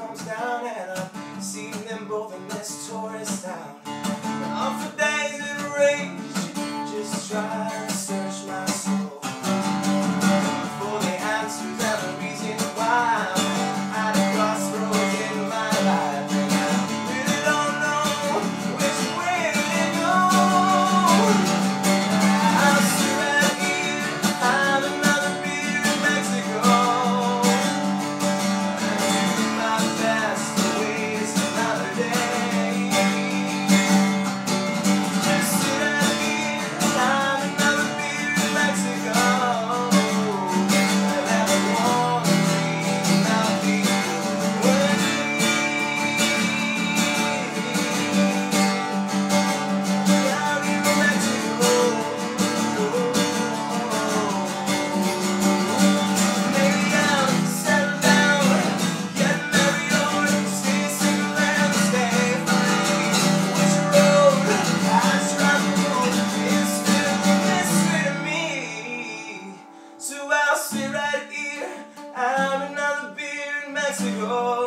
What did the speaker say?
comes down. chance to go.